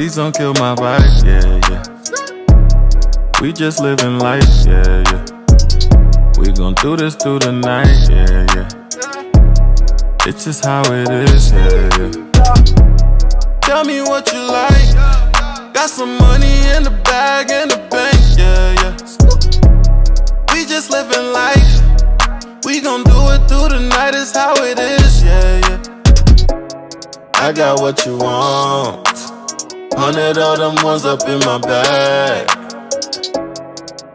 Please don't kill my vibe, yeah, yeah. We just living life, yeah, yeah. We gon' do this through the night, yeah, yeah. It's just how it is, yeah, yeah. Tell me what you like. Got some money in the bag in the bank, yeah, yeah. We just living life. We gon' do it through the night, it's how it is, yeah, yeah. I got what you want. Hundred of them ones up in my bag.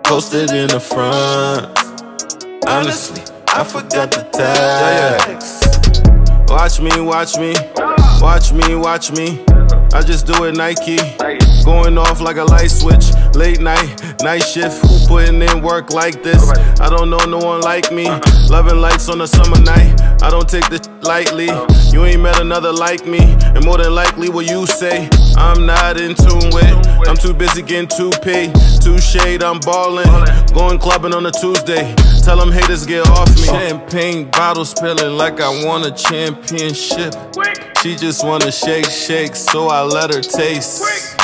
Posted in the front. Honestly, I forgot the tags. Watch me, watch me, watch me, watch me. I just do it Nike. Going off like a light switch. Late night, night shift. Who putting in work like this? I don't know no one like me. Loving lights on a summer night. I don't take this lightly. You ain't met another like me. And more than likely, what you say, I'm not in tune with. I'm too busy getting too paid. Too shade, I'm ballin'. Going clubbing on a Tuesday. Tell them haters get off me. Champagne bottle spilling like I won a championship. She just wanna shake, shake, so I let her taste.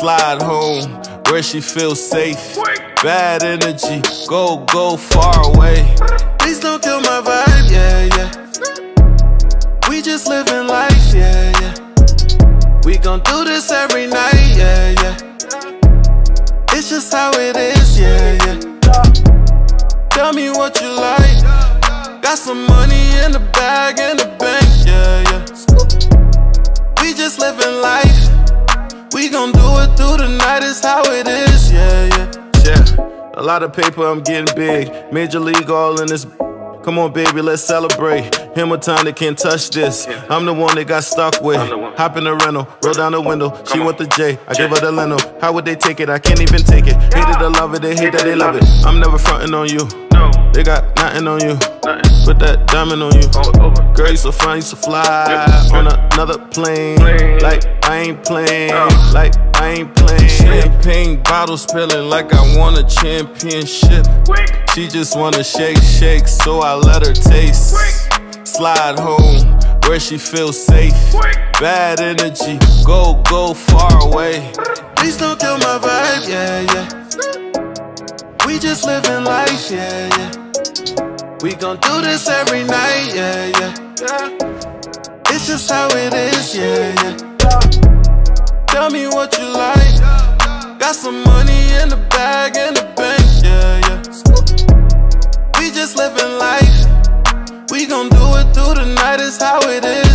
Slide home where she feels safe. Bad energy, go, go far away. Please don't kill my vibe, yeah, yeah. We just living life, yeah, yeah. We gon' do this every night, yeah, yeah. It's just how it is, yeah, yeah. Tell me what you like. Got some money in the bag in the bank, yeah, yeah. We just living life. We gon' through the night, it's how it is, yeah, yeah. Yeah, a lot of paper, I'm getting big. Major league all in this. Come on, baby, let's celebrate. Hammer time that can't touch this. I'm the one they got stuck with. Hop in the rental, roll down the window. She want the J, I give her the leno. How would they take it? I can't even take it. Hate it or love it, they hate that they love it. I'm never fronting on you. No. They got nothing on you. Put that diamond on you. Girl, you so fine, you so fly. On another plane. Like I ain't playing. Like I ain't playing. Champagne bottle spilling like I won a championship. She just wanna shake, shake, so I let her taste. Slide home where she feels safe. Bad energy, go, go far away. Please don't kill my vibe, yeah, yeah. We just living life, yeah, yeah. We gon' do this every night, yeah, yeah. It's just how it is, yeah, yeah. Tell me what you like. Got some money in the bag in the bank, yeah, yeah. We just living life. We gon' do it through the night, it's how it is.